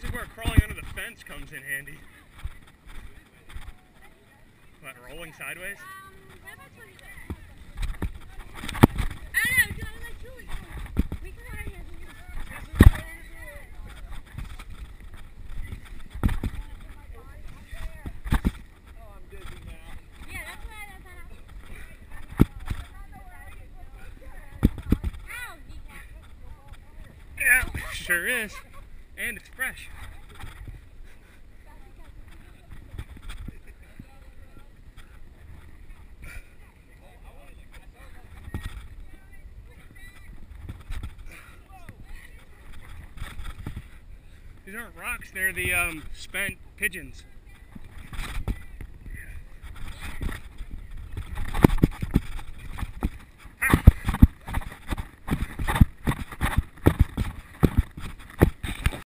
This is where crawling under the fence comes in handy. What, rolling sideways? Sure is. And it's fresh. These aren't rocks, they're the um, spent pigeons.